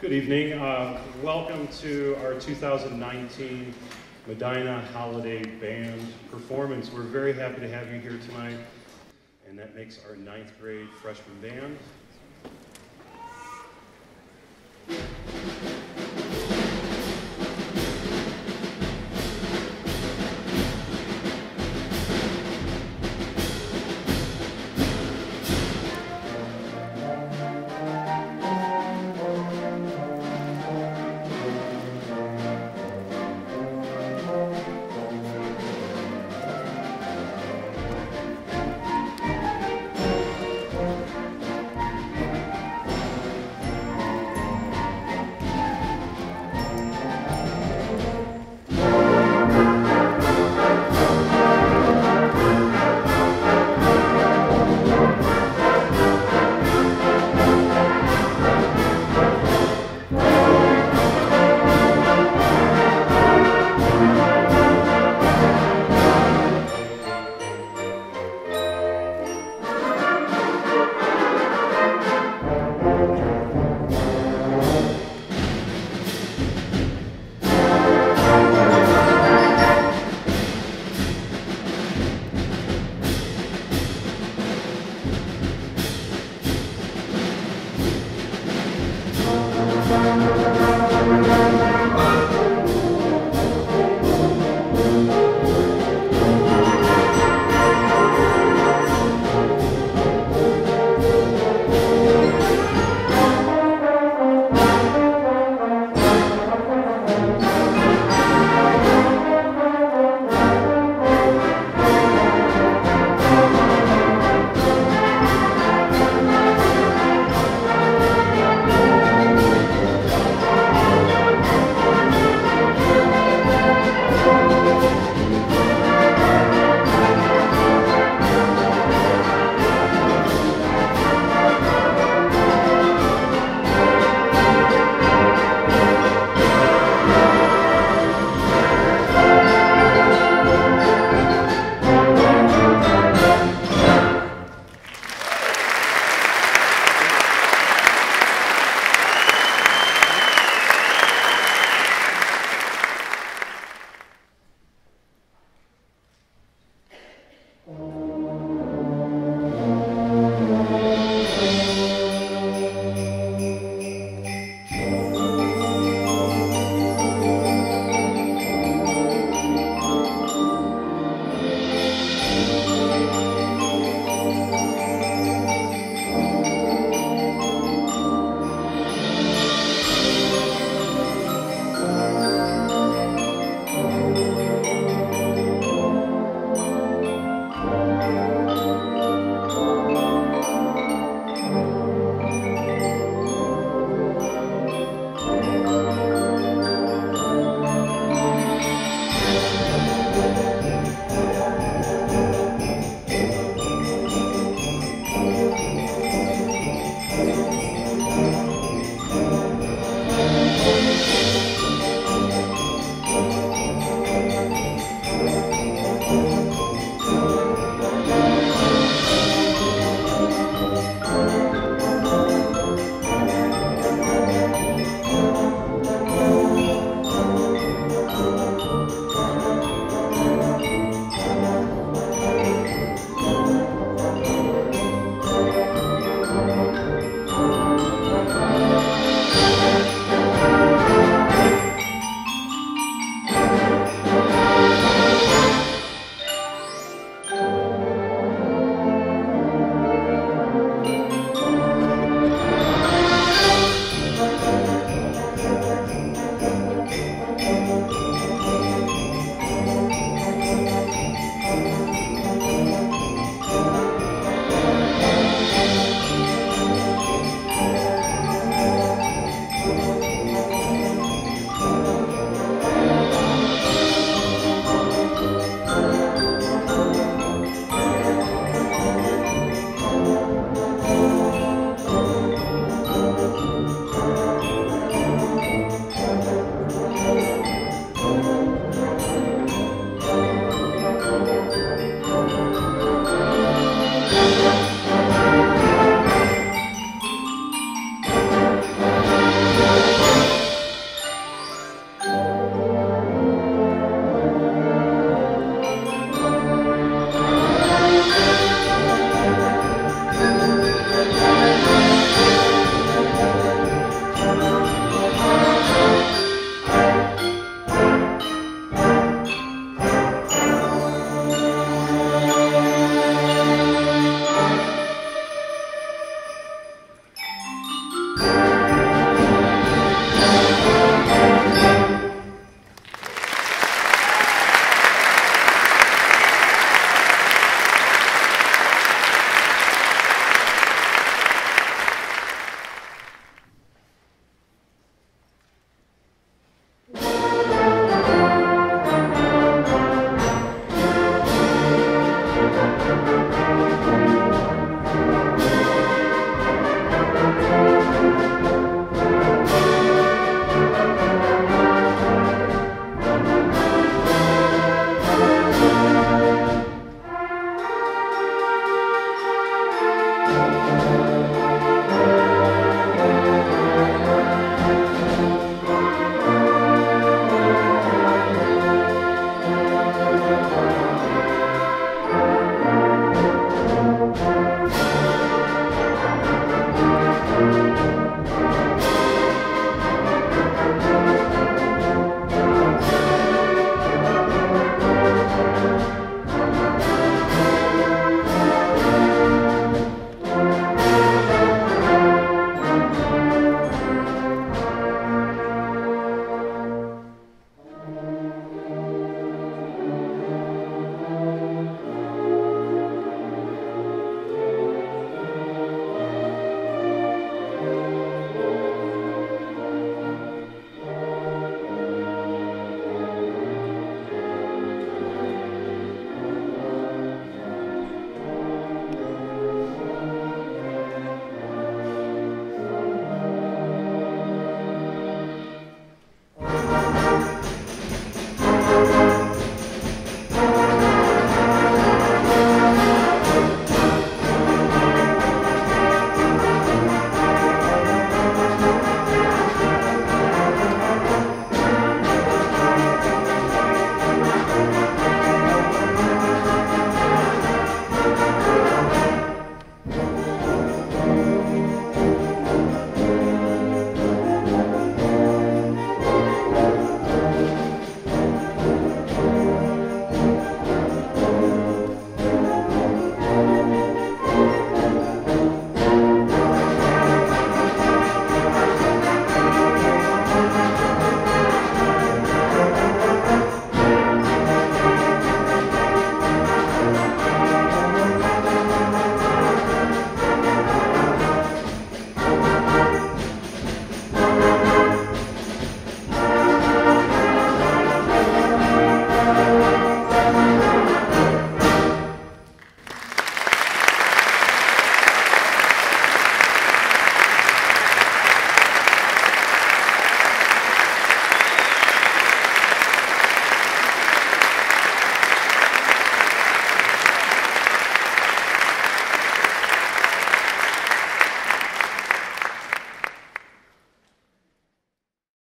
Good evening. Uh, welcome to our 2019 Medina Holiday Band performance. We're very happy to have you here tonight, and that makes our ninth grade freshman band.